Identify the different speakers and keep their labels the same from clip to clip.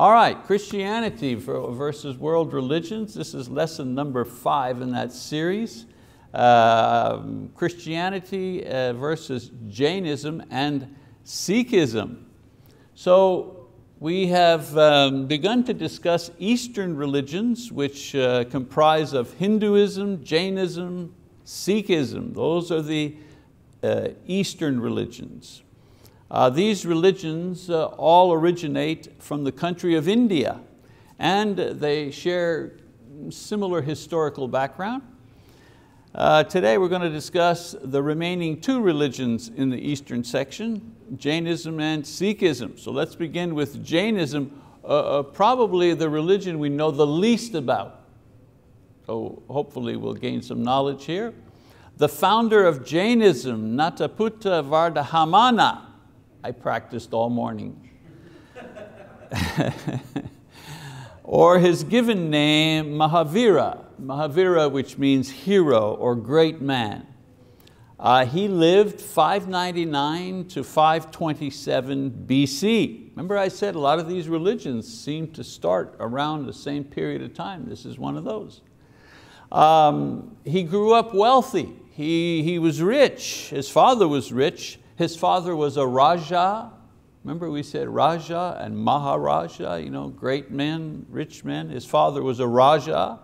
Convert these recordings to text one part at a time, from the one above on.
Speaker 1: All right, Christianity versus world religions. This is lesson number five in that series. Uh, Christianity versus Jainism and Sikhism. So we have um, begun to discuss Eastern religions which uh, comprise of Hinduism, Jainism, Sikhism. Those are the uh, Eastern religions. Uh, these religions uh, all originate from the country of India and they share similar historical background. Uh, today we're going to discuss the remaining two religions in the eastern section, Jainism and Sikhism. So let's begin with Jainism, uh, uh, probably the religion we know the least about. So hopefully we'll gain some knowledge here. The founder of Jainism, Nataputta Vardhamana, I practiced all morning. or his given name, Mahavira, Mahavira which means hero or great man. Uh, he lived 599 to 527 BC. Remember I said a lot of these religions seem to start around the same period of time. This is one of those. Um, he grew up wealthy. He, he was rich. His father was rich. His father was a Raja. Remember we said Raja and Maharaja, you know, great men, rich men. His father was a Raja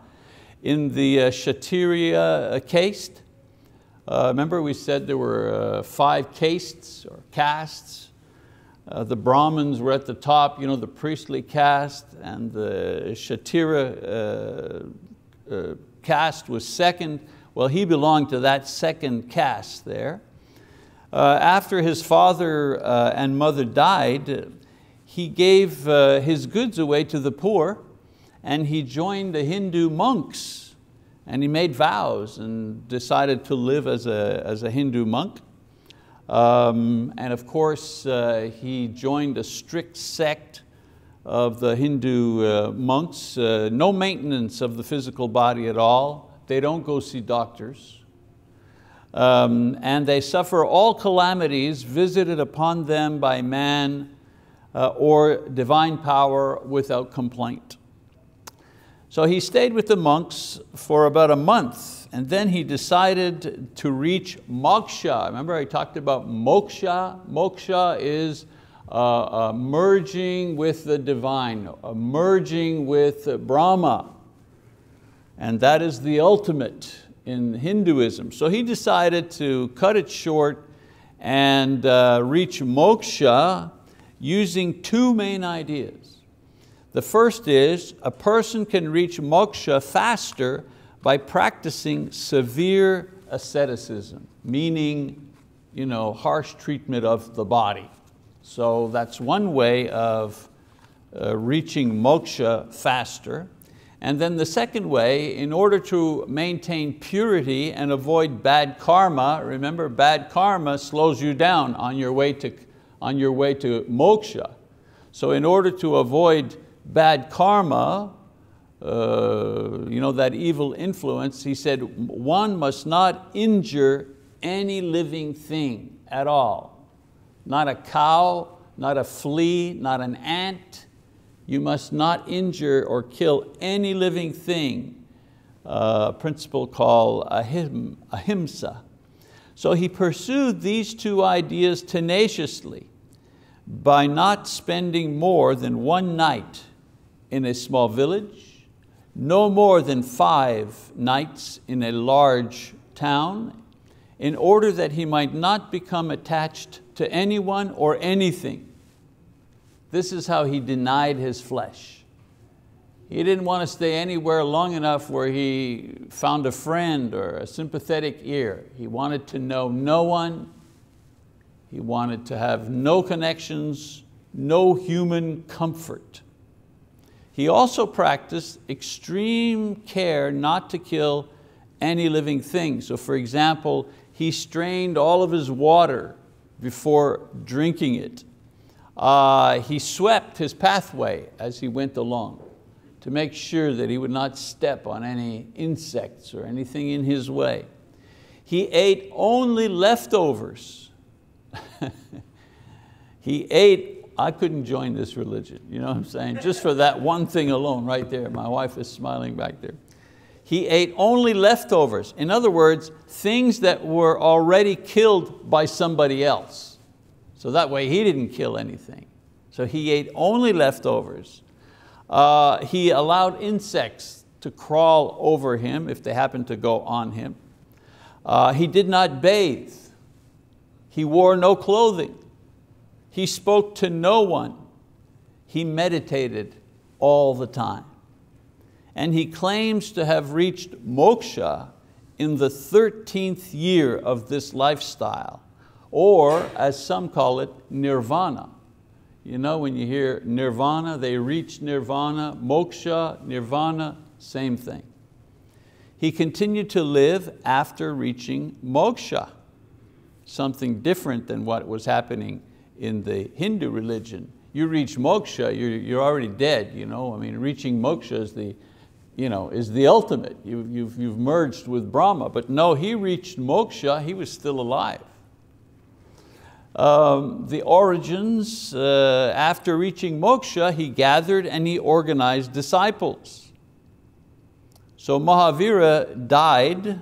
Speaker 1: in the uh, uh, caste. Uh, remember we said there were uh, five castes or castes. Uh, the Brahmins were at the top, you know, the priestly caste, and the Kshatriya uh, caste was second. Well, he belonged to that second caste there. Uh, after his father uh, and mother died, he gave uh, his goods away to the poor and he joined the Hindu monks and he made vows and decided to live as a, as a Hindu monk. Um, and of course, uh, he joined a strict sect of the Hindu uh, monks, no maintenance of the physical body at all. They don't go see doctors um, and they suffer all calamities visited upon them by man uh, or divine power without complaint. So he stayed with the monks for about a month and then he decided to reach moksha. Remember I talked about moksha? Moksha is uh, uh, merging with the divine, uh, merging with Brahma. And that is the ultimate in Hinduism. So he decided to cut it short and uh, reach moksha using two main ideas. The first is a person can reach moksha faster by practicing severe asceticism, meaning you know, harsh treatment of the body. So that's one way of uh, reaching moksha faster. And then the second way, in order to maintain purity and avoid bad karma, remember bad karma slows you down on your way to, on your way to moksha. So in order to avoid bad karma, uh, you know, that evil influence, he said, one must not injure any living thing at all. Not a cow, not a flea, not an ant, you must not injure or kill any living thing, a principle called ahim, ahimsa. So he pursued these two ideas tenaciously by not spending more than one night in a small village, no more than five nights in a large town, in order that he might not become attached to anyone or anything. This is how he denied his flesh. He didn't want to stay anywhere long enough where he found a friend or a sympathetic ear. He wanted to know no one. He wanted to have no connections, no human comfort. He also practiced extreme care not to kill any living thing. So for example, he strained all of his water before drinking it. Uh, he swept his pathway as he went along to make sure that he would not step on any insects or anything in his way. He ate only leftovers. he ate I couldn't join this religion, you know what I'm saying? Just for that one thing alone right there. My wife is smiling back there. He ate only leftovers. In other words, things that were already killed by somebody else. So that way he didn't kill anything. So he ate only leftovers. Uh, he allowed insects to crawl over him if they happened to go on him. Uh, he did not bathe. He wore no clothing. He spoke to no one. He meditated all the time and he claims to have reached moksha in the 13th year of this lifestyle, or as some call it, nirvana. You know, when you hear nirvana, they reach nirvana, moksha, nirvana, same thing. He continued to live after reaching moksha, something different than what was happening in the Hindu religion. You reach moksha, you're, you're already dead. You know? I mean, reaching moksha is the, you know, is the ultimate. You, you've, you've merged with Brahma. But no, he reached moksha, he was still alive. Um, the origins, uh, after reaching moksha, he gathered and he organized disciples. So Mahavira died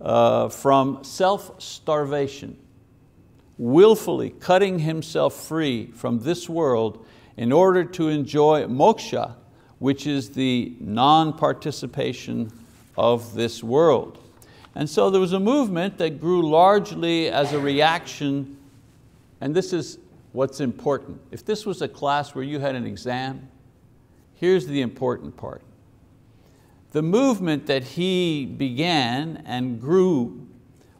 Speaker 1: uh, from self-starvation, willfully cutting himself free from this world in order to enjoy moksha, which is the non-participation of this world. And so there was a movement that grew largely as a reaction, and this is what's important. If this was a class where you had an exam, here's the important part. The movement that he began and grew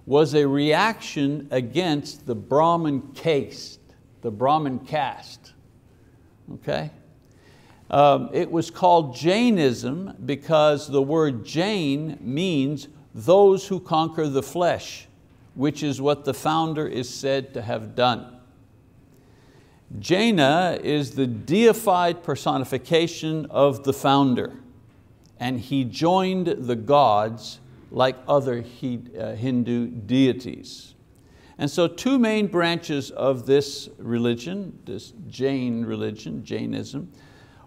Speaker 1: was a reaction against the Brahmin caste, the Brahmin caste, okay? Um, it was called Jainism because the word Jain means those who conquer the flesh, which is what the founder is said to have done. Jaina is the deified personification of the founder and he joined the gods like other uh, Hindu deities. And so two main branches of this religion, this Jain religion, Jainism,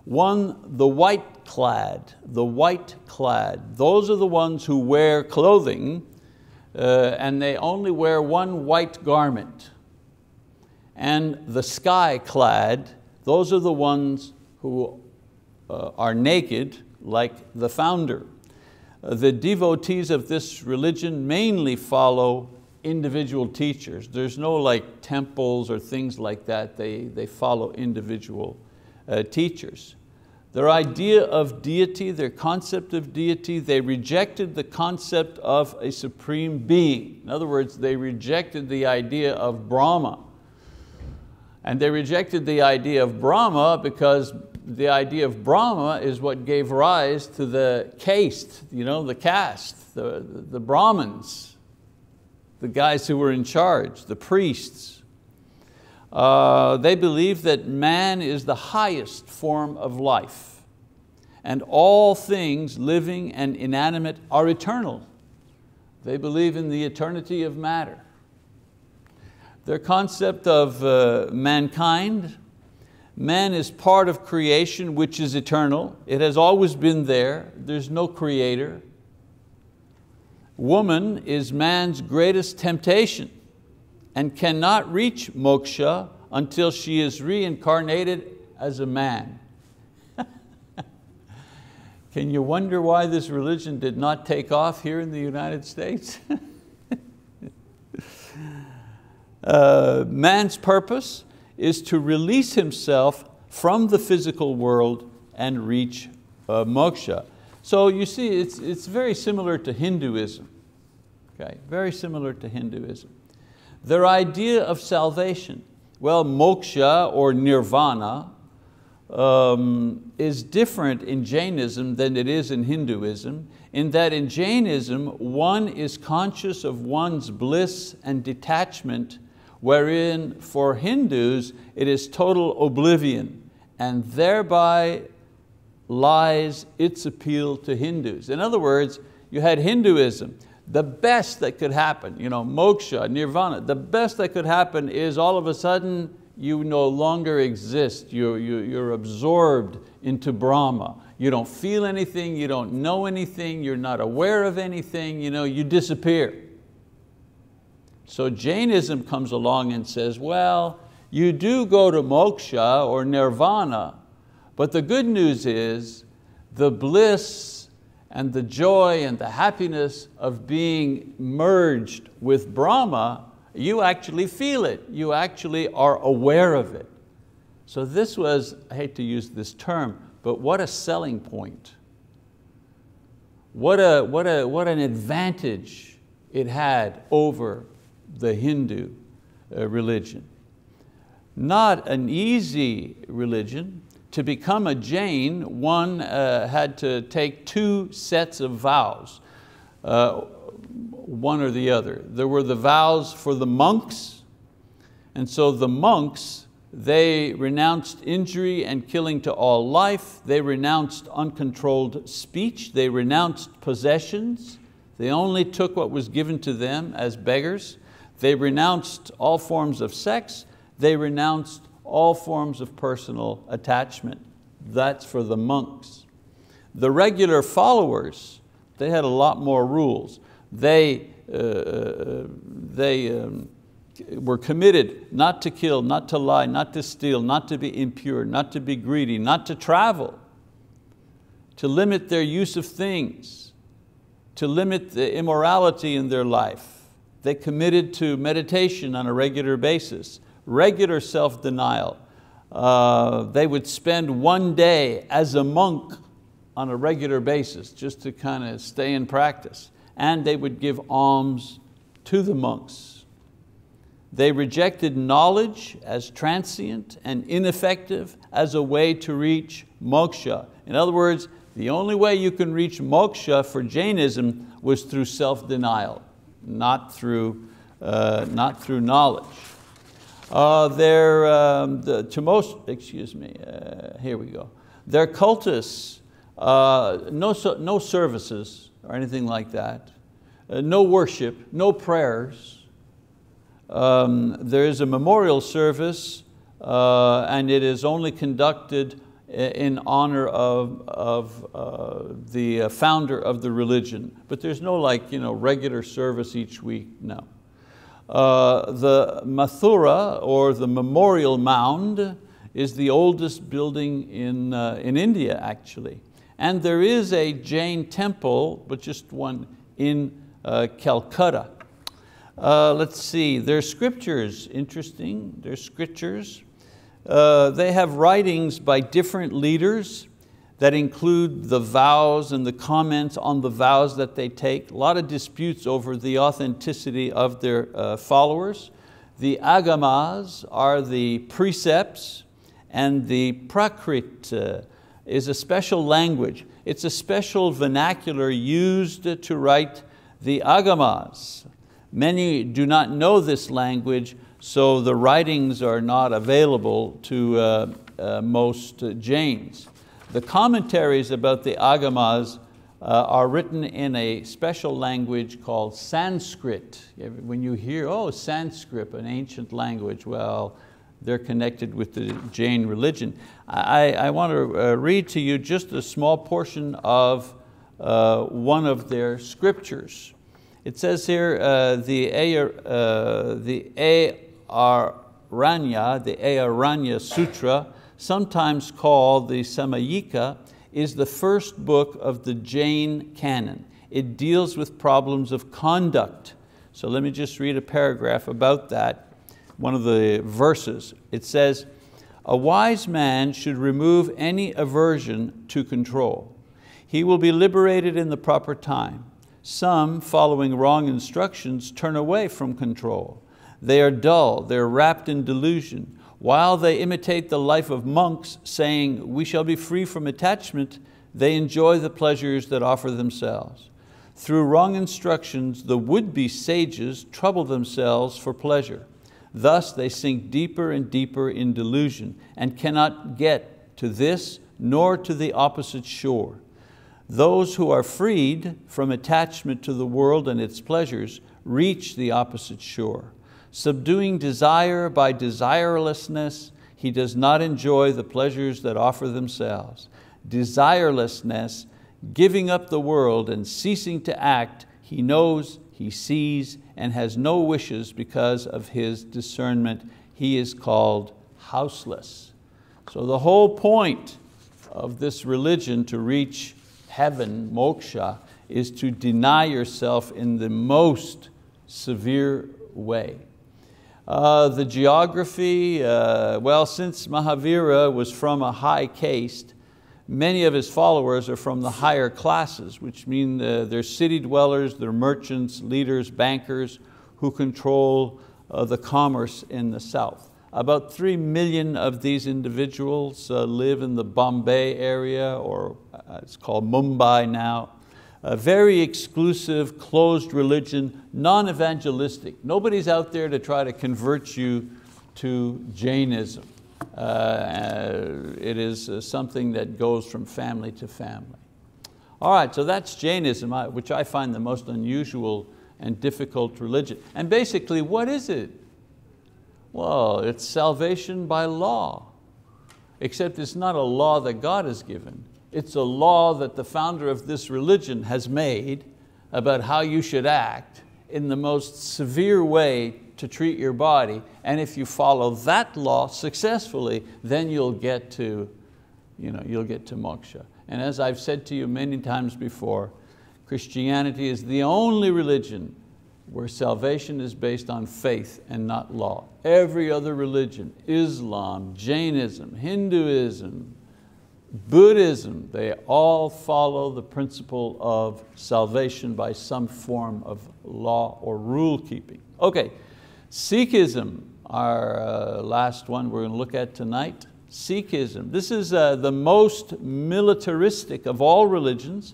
Speaker 1: one, the white clad, the white clad. Those are the ones who wear clothing uh, and they only wear one white garment. And the sky clad, those are the ones who uh, are naked like the founder. Uh, the devotees of this religion mainly follow individual teachers. There's no like temples or things like that. They, they follow individual uh, teachers. Their idea of deity, their concept of deity, they rejected the concept of a supreme being. In other words, they rejected the idea of Brahma. And they rejected the idea of Brahma because the idea of Brahma is what gave rise to the caste, you know, the caste, the, the Brahmins, the guys who were in charge, the priests. Uh, they believe that man is the highest form of life and all things living and inanimate are eternal. They believe in the eternity of matter. Their concept of uh, mankind, man is part of creation which is eternal. It has always been there. There's no creator. Woman is man's greatest temptation and cannot reach moksha until she is reincarnated as a man. Can you wonder why this religion did not take off here in the United States? uh, man's purpose is to release himself from the physical world and reach uh, moksha. So you see, it's, it's very similar to Hinduism. Okay, very similar to Hinduism. Their idea of salvation, well, moksha or nirvana um, is different in Jainism than it is in Hinduism, in that in Jainism, one is conscious of one's bliss and detachment, wherein for Hindus, it is total oblivion, and thereby lies its appeal to Hindus. In other words, you had Hinduism, the best that could happen, you know, moksha, nirvana, the best that could happen is all of a sudden you no longer exist. You're, you're absorbed into Brahma. You don't feel anything, you don't know anything, you're not aware of anything, you, know, you disappear. So Jainism comes along and says, well, you do go to moksha or nirvana, but the good news is the bliss and the joy and the happiness of being merged with Brahma you actually feel it. You actually are aware of it. So this was, I hate to use this term, but what a selling point. What, a, what, a, what an advantage it had over the Hindu uh, religion. Not an easy religion. To become a Jain, one uh, had to take two sets of vows. Uh, one or the other. There were the vows for the monks, and so the monks, they renounced injury and killing to all life, they renounced uncontrolled speech, they renounced possessions, they only took what was given to them as beggars, they renounced all forms of sex, they renounced all forms of personal attachment. That's for the monks. The regular followers, they had a lot more rules they, uh, uh, they um, were committed not to kill, not to lie, not to steal, not to be impure, not to be greedy, not to travel, to limit their use of things, to limit the immorality in their life. They committed to meditation on a regular basis, regular self-denial. Uh, they would spend one day as a monk on a regular basis just to kind of stay in practice and they would give alms to the monks. They rejected knowledge as transient and ineffective as a way to reach moksha. In other words, the only way you can reach moksha for Jainism was through self-denial, not through, uh, not through knowledge. Uh, they're, um, the, to most, excuse me, uh, here we go. Their cultists, uh, no, no services, or anything like that. Uh, no worship, no prayers. Um, there is a memorial service uh, and it is only conducted in honor of, of uh, the uh, founder of the religion. But there's no like, you know, regular service each week, no. Uh, the Mathura, or the Memorial Mound, is the oldest building in, uh, in India, actually. And there is a Jain temple, but just one in uh, Calcutta. Uh, let's see, their scriptures, interesting, their scriptures. Uh, they have writings by different leaders that include the vows and the comments on the vows that they take. A lot of disputes over the authenticity of their uh, followers. The agamas are the precepts and the prakrit uh, is a special language. It's a special vernacular used to write the agamas. Many do not know this language, so the writings are not available to uh, uh, most Jains. The commentaries about the agamas uh, are written in a special language called Sanskrit. When you hear, oh, Sanskrit, an ancient language, well, they're connected with the Jain religion. I, I want to uh, read to you just a small portion of uh, one of their scriptures. It says here, uh, the, uh, the Ayaranga, the Sutra, sometimes called the Samayika, is the first book of the Jain canon. It deals with problems of conduct. So let me just read a paragraph about that one of the verses. It says, a wise man should remove any aversion to control. He will be liberated in the proper time. Some, following wrong instructions, turn away from control. They are dull, they're wrapped in delusion. While they imitate the life of monks, saying, we shall be free from attachment, they enjoy the pleasures that offer themselves. Through wrong instructions, the would-be sages trouble themselves for pleasure. Thus they sink deeper and deeper in delusion and cannot get to this nor to the opposite shore. Those who are freed from attachment to the world and its pleasures reach the opposite shore. Subduing desire by desirelessness, he does not enjoy the pleasures that offer themselves. Desirelessness, giving up the world and ceasing to act, he knows, he sees, and has no wishes because of his discernment. He is called houseless. So the whole point of this religion to reach heaven, moksha, is to deny yourself in the most severe way. Uh, the geography, uh, well, since Mahavira was from a high caste, many of his followers are from the higher classes, which mean uh, they're city dwellers, they're merchants, leaders, bankers who control uh, the commerce in the south. About three million of these individuals uh, live in the Bombay area, or it's called Mumbai now. A very exclusive, closed religion, non-evangelistic. Nobody's out there to try to convert you to Jainism. Uh, it is uh, something that goes from family to family. All right, so that's Jainism, which I find the most unusual and difficult religion. And basically, what is it? Well, it's salvation by law, except it's not a law that God has given. It's a law that the founder of this religion has made about how you should act in the most severe way to treat your body. And if you follow that law successfully, then you'll get to, you know, you'll get to moksha. And as I've said to you many times before, Christianity is the only religion where salvation is based on faith and not law. Every other religion, Islam, Jainism, Hinduism, Buddhism, they all follow the principle of salvation by some form of law or rule keeping. Okay, Sikhism, our uh, last one we're going to look at tonight. Sikhism, this is uh, the most militaristic of all religions.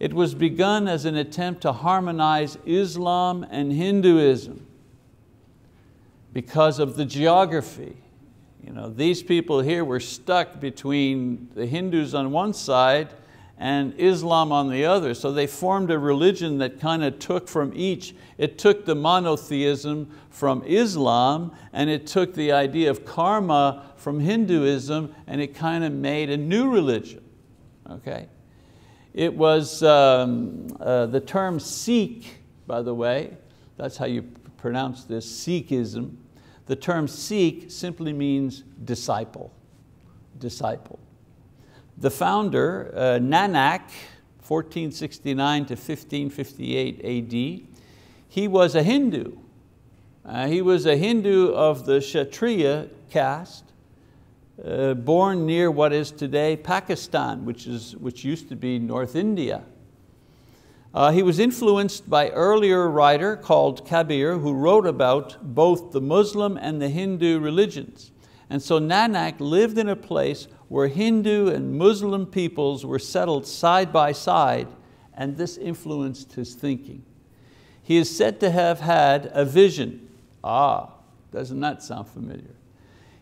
Speaker 1: It was begun as an attempt to harmonize Islam and Hinduism because of the geography. You know, these people here were stuck between the Hindus on one side and Islam on the other. So they formed a religion that kind of took from each. It took the monotheism from Islam and it took the idea of karma from Hinduism and it kind of made a new religion. Okay? It was um, uh, the term Sikh, by the way, that's how you pronounce this, Sikhism. The term Sikh simply means disciple, disciple. The founder, uh, Nanak, 1469 to 1558 AD, he was a Hindu. Uh, he was a Hindu of the Kshatriya caste, uh, born near what is today Pakistan, which, is, which used to be North India. Uh, he was influenced by earlier writer called Kabir who wrote about both the Muslim and the Hindu religions. And so Nanak lived in a place where Hindu and Muslim peoples were settled side by side and this influenced his thinking. He is said to have had a vision. Ah, doesn't that sound familiar?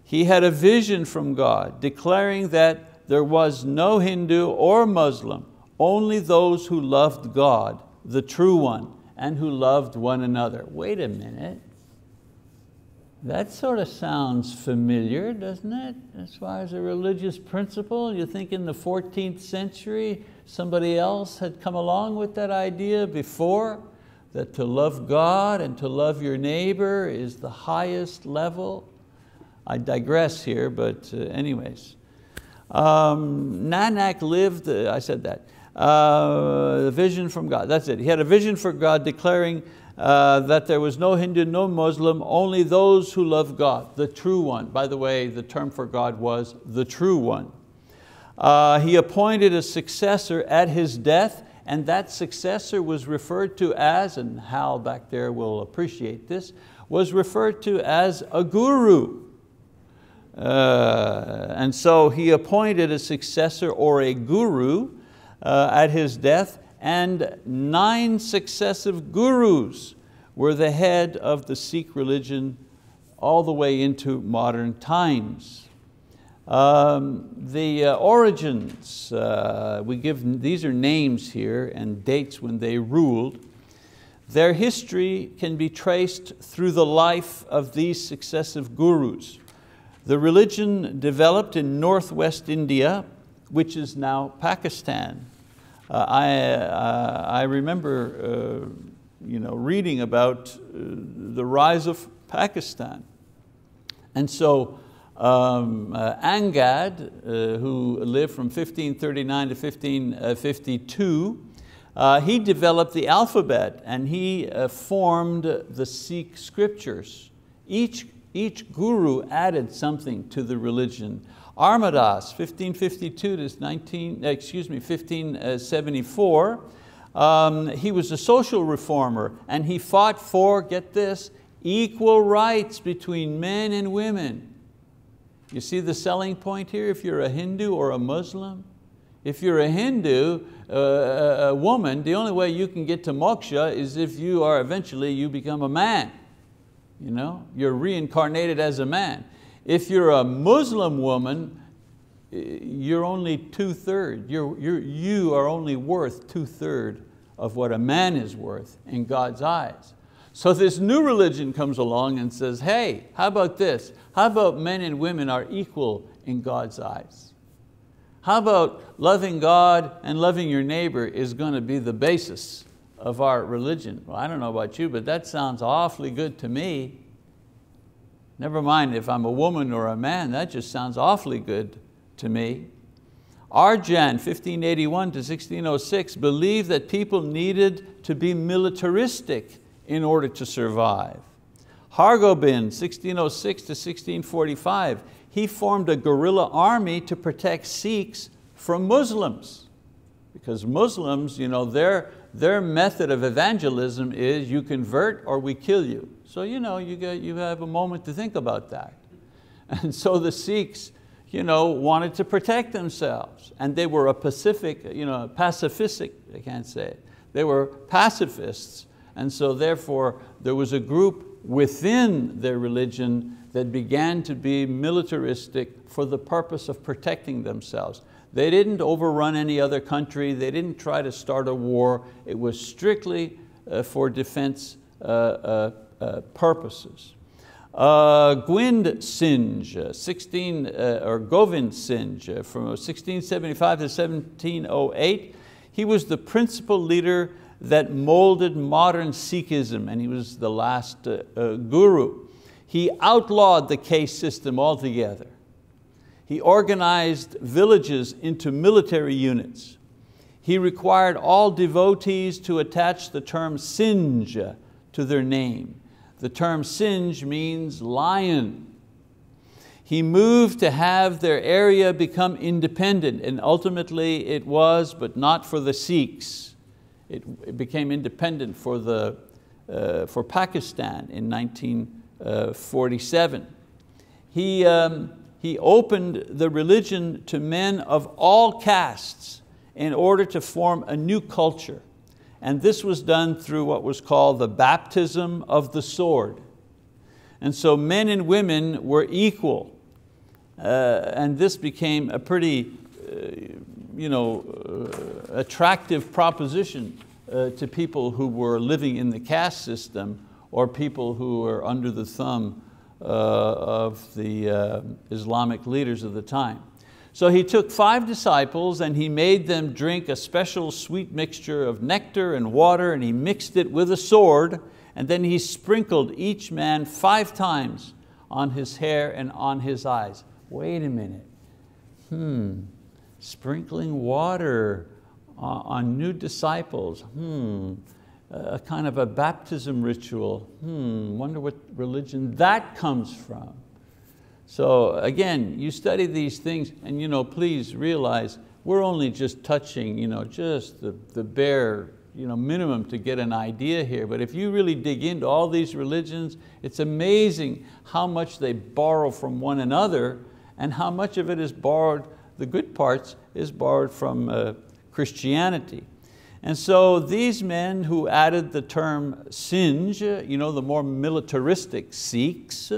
Speaker 1: he had a vision from God declaring that there was no Hindu or Muslim, only those who loved God, the true one, and who loved one another. Wait a minute. That sort of sounds familiar, doesn't it? As far as a religious principle, you think in the 14th century somebody else had come along with that idea before, that to love God and to love your neighbor is the highest level I digress here, but uh, anyways. Um, Nanak lived, uh, I said that, uh, the vision from God, that's it. He had a vision for God declaring uh, that there was no Hindu, no Muslim, only those who love God, the true one. By the way, the term for God was the true one. Uh, he appointed a successor at his death and that successor was referred to as, and Hal back there will appreciate this, was referred to as a guru. Uh, and so he appointed a successor or a guru uh, at his death and nine successive gurus were the head of the Sikh religion all the way into modern times. Um, the uh, origins, uh, we give, these are names here and dates when they ruled. Their history can be traced through the life of these successive gurus. The religion developed in northwest India, which is now Pakistan. Uh, I, uh, I remember uh, you know, reading about uh, the rise of Pakistan. And so um, uh, Angad, who lived from 1539 to 1552, uh, he developed the alphabet and he formed the Sikh scriptures. Each, each guru added something to the religion. Amar-Das, 1552 to 19, excuse me, 1574, um, he was a social reformer and he fought for, get this, equal rights between men and women. You see the selling point here if you're a Hindu or a Muslim? If you're a Hindu, uh, a woman, the only way you can get to moksha is if you are eventually, you become a man. You know? You're reincarnated as a man. If you're a Muslim woman, eh, you're only two-thirds. You're, you're, you are only worth two-thirds of what a man is worth in God's eyes. So this new religion comes along and says, hey, how about this? How about men and women are equal in God's eyes? How about loving God and loving your neighbor is going to be the basis of our religion? Well, I don't know about you, but that sounds awfully good to me. Never mind if I'm a woman or a man, that just sounds awfully good to me. Arjan, 1581 to 1606, believed that people needed to be militaristic in order to survive. Hargobind, 1606 to 1645, he formed a guerrilla army to protect Sikhs from Muslims. Because Muslims, you know, their, their method of evangelism is you convert or we kill you. So you, know, you, get, you have a moment to think about that. And so the Sikhs you know, wanted to protect themselves. And they were a pacific, you know, pacifistic, I can't say it. They were pacifists. And so therefore there was a group within their religion that began to be militaristic for the purpose of protecting themselves. They didn't overrun any other country, they didn't try to start a war, it was strictly uh, for defense uh, uh, purposes. Uh, Gwind Singh, 16, uh, or Govind Singh, from 1675 to 1708, he was the principal leader that molded modern Sikhism and he was the last uh, uh, guru. He outlawed the caste system altogether. He organized villages into military units. He required all devotees to attach the term Singh to their name. The term Singh means lion. He moved to have their area become independent and ultimately it was, but not for the Sikhs. It, it became independent for, the, uh, for Pakistan in 19 uh, 47. He, um, he opened the religion to men of all castes in order to form a new culture. And this was done through what was called the baptism of the sword. And so men and women were equal. Uh, and this became a pretty uh, you know, uh, attractive proposition uh, to people who were living in the caste system or people who were under the thumb uh, of the uh, Islamic leaders of the time. So he took five disciples and he made them drink a special sweet mixture of nectar and water and he mixed it with a sword and then he sprinkled each man five times on his hair and on his eyes. Wait a minute, hmm, sprinkling water on new disciples, hmm, a kind of a baptism ritual. Hmm, wonder what religion that comes from. So again, you study these things and you know, please realize we're only just touching you know, just the, the bare you know, minimum to get an idea here. But if you really dig into all these religions, it's amazing how much they borrow from one another and how much of it is borrowed, the good parts is borrowed from uh, Christianity. And so these men who added the term Singh, you know, the more militaristic Sikhs,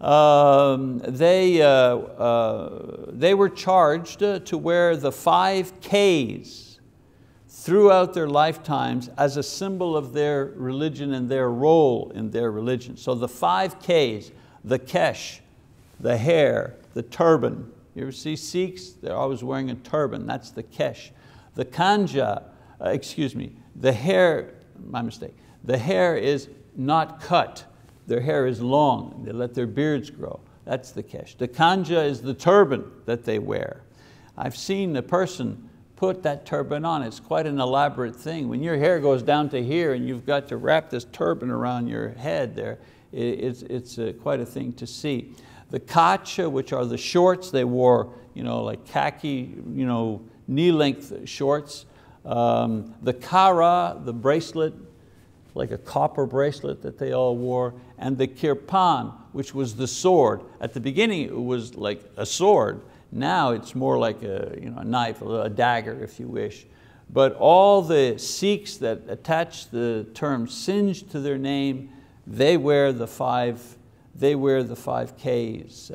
Speaker 1: um, they, uh, uh, they were charged to wear the five Ks, throughout their lifetimes as a symbol of their religion and their role in their religion. So the five Ks, the kesh, the hair, the turban. You ever see Sikhs? They're always wearing a turban, that's the kesh. The kangha, uh, excuse me, the hair, my mistake, the hair is not cut. Their hair is long, they let their beards grow. That's the kesh. The kangha is the turban that they wear. I've seen a person put that turban on. It's quite an elaborate thing. When your hair goes down to here and you've got to wrap this turban around your head there, it's, it's a, quite a thing to see. The kacha, which are the shorts, they wore you know, like khaki, you know, knee-length shorts. Um, the kara, the bracelet, like a copper bracelet that they all wore, and the kirpan, which was the sword. At the beginning it was like a sword, now it's more like a, you know, a knife, a dagger if you wish. But all the Sikhs that attach the term Singh to their name, they wear the five, they wear the five Ks.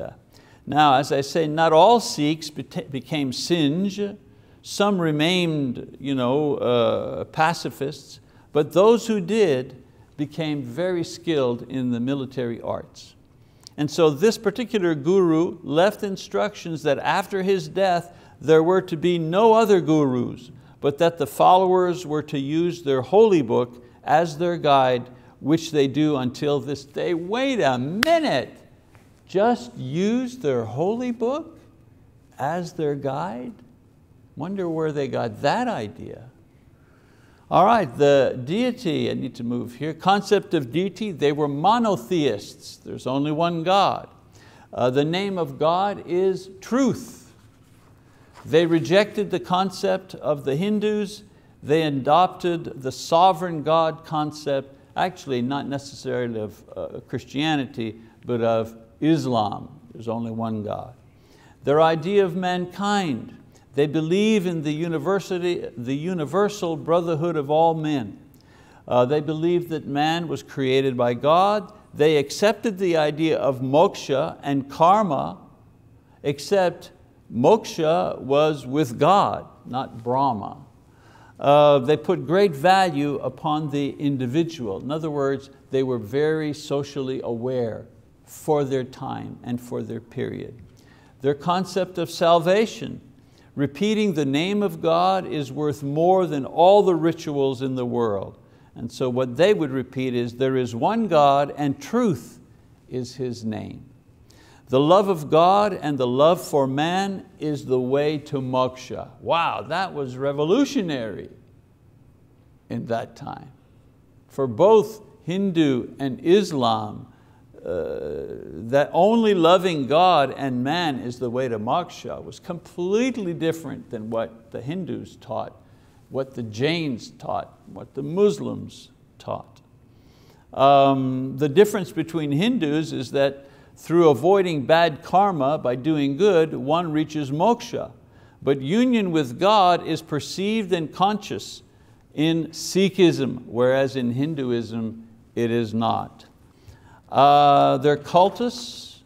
Speaker 1: Now, as I say, not all Sikhs became Singh. Some remained you know, uh, pacifists, but those who did became very skilled in the military arts. And so this particular guru left instructions that after his death, there were to be no other gurus, but that the followers were to use their holy book as their guide, which they do until this day. Wait a minute, just use their holy book as their guide? Wonder where they got that idea. All right, the deity, I need to move here, concept of deity, they were monotheists. There's only one God. Uh, the name of God is truth. They rejected the concept of the Hindus. They adopted the sovereign God concept, actually not necessarily of uh, Christianity, but of Islam. There's only one God. Their idea of mankind, they believe in the, university, the universal brotherhood of all men. Uh, they believe that man was created by God. They accepted the idea of moksha and karma, except moksha was with God, not Brahma. Uh, they put great value upon the individual. In other words, they were very socially aware for their time and for their period. Their concept of salvation Repeating the name of God is worth more than all the rituals in the world. And so what they would repeat is, there is one God and truth is His name. The love of God and the love for man is the way to moksha. Wow, that was revolutionary in that time. For both Hindu and Islam, that only loving God and man is the way to moksha was completely different than what the Hindus taught, what the Jains taught, what the Muslims taught. Um, the difference between Hindus is that through avoiding bad karma by doing good, one reaches moksha. But union with God is perceived and conscious in Sikhism, whereas in Hinduism it is not. Uh, they're cultists.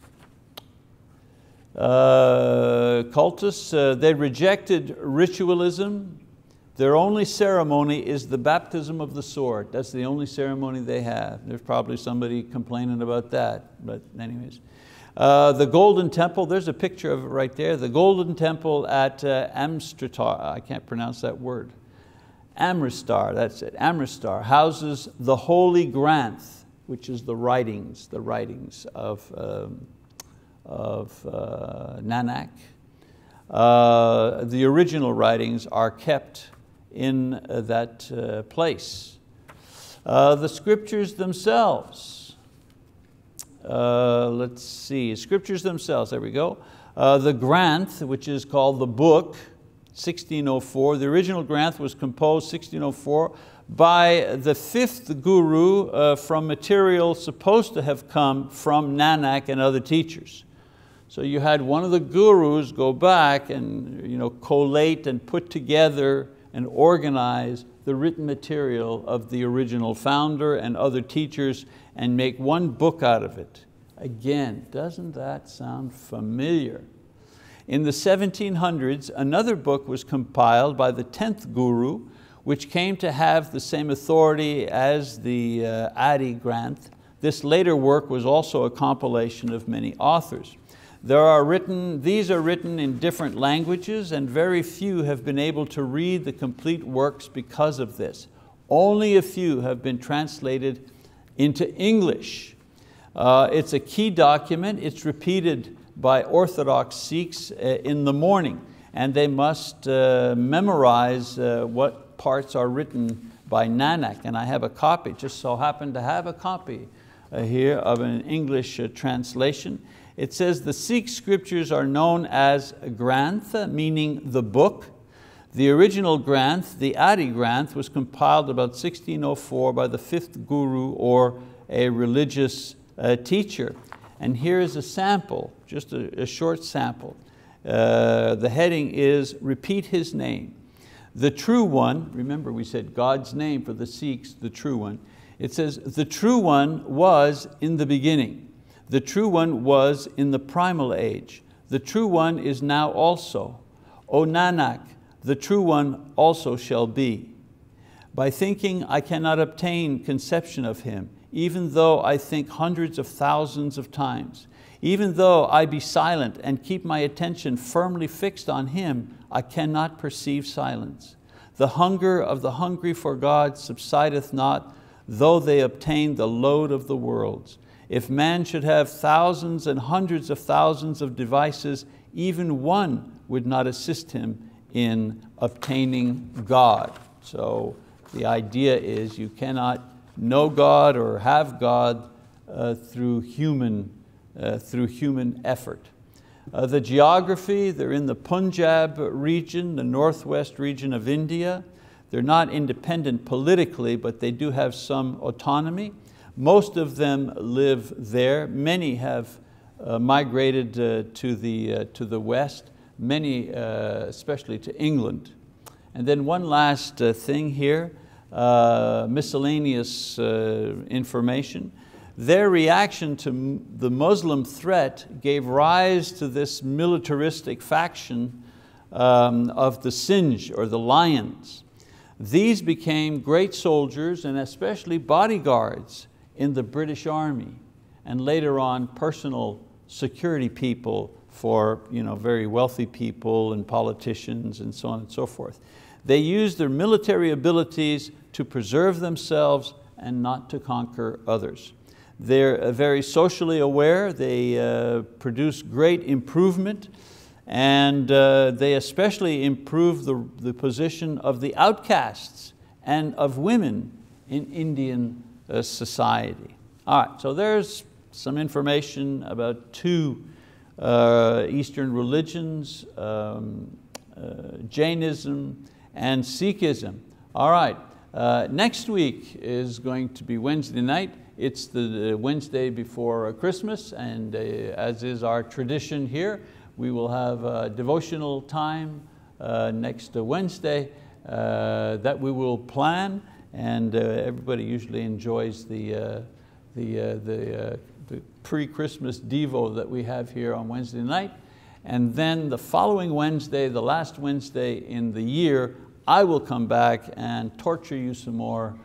Speaker 1: Uh, cultists, uh, they rejected ritualism. Their only ceremony is the baptism of the sword. That's the only ceremony they have. There's probably somebody complaining about that, but anyways. Uh, the Golden Temple, there's a picture of it right there. The Golden Temple at uh, Amsterdam, I can't pronounce that word. Amristar, that's it, Amristar, houses the Holy Granth which is the writings, the writings of, um, of uh, Nanak. Uh, the original writings are kept in uh, that uh, place. Uh, the scriptures themselves, uh, let's see, scriptures themselves, there we go. the Granth, which is called the book, 1604. The original Granth was composed 1604 by the fifth guru uh, from material supposed to have come from Nanak and other teachers. So you had one of the gurus go back and you know, collate and put together and organize the written material of the original founder and other teachers and make one book out of it. Again, doesn't that sound familiar? In the 1700s, another book was compiled by the 10th guru which came to have the same authority as the uh, Adi Granth. This later work was also a compilation of many authors. There are written, these are written in different languages and very few have been able to read the complete works because of this. Only a few have been translated into English. Uh, it's a key document, it's repeated by Orthodox Sikhs uh, in the morning and they must uh, memorize uh, what parts are written by Nanak and I have a copy, just so happen to have a copy uh, here of an English uh, translation. It says the Sikh scriptures are known as Granth, meaning the book. The original Granth, the Adi Granth, was compiled about 1604 by the fifth guru or a religious uh, teacher. And here is a sample, just a, a short sample. Uh, the heading is repeat his name. The true one, remember we said God's name for the Sikhs, the true one. It says, the true one was in the beginning. The true one was in the primal age. The true one is now also. O Nanak, the true one also shall be. By thinking I cannot obtain conception of him, even though I think hundreds of thousands of times. Even though I be silent and keep my attention firmly fixed on Him, I cannot perceive silence. The hunger of the hungry for God subsideth not, though they obtain the load of the worlds. If man should have thousands and hundreds of thousands of devices, even one would not assist him in obtaining God. So the idea is you cannot know God or have God uh, through, human, through human effort. Uh, the geography, they're in the Punjab region, the northwest region of India. They're not independent politically, but they do have some autonomy. Most of them live there. Many have uh, migrated uh, to, the, uh, to the west, many uh, especially to England. And then one last uh, thing here, uh, miscellaneous information. Their reaction to the Muslim threat gave rise to this militaristic faction um, of the Singh or the Lions. These became great soldiers and especially bodyguards in the British Army and later on personal security people for you know, very wealthy people and politicians and so on and so forth. They used their military abilities to preserve themselves and not to conquer others. They're uh, very socially aware, they uh, produce great improvement and uh, they especially improve the, the position of the outcasts and of women in Indian uh, society. All right, so there's some information about two uh, Eastern religions, um, uh, Jainism and Sikhism. All right, next week is going to be Wednesday night. It's the Wednesday before Christmas and uh, as is our tradition here, we will have a devotional time uh, next Wednesday that we will plan and uh, everybody usually enjoys the, uh, the, uh, the, the pre-Christmas Devo that we have here on Wednesday night. And then the following Wednesday, the last Wednesday in the year, I will come back and torture you some more.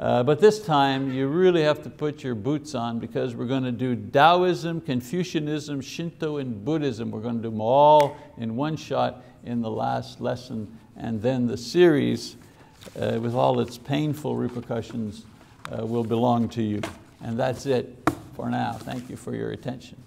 Speaker 1: Uh, but this time you really have to put your boots on because we're going to do Taoism, Confucianism, Shinto, and Buddhism. We're going to do them all in one shot in the last lesson. And then the series uh, with all its painful repercussions uh, will belong to you. And that's it for now. Thank you for your attention.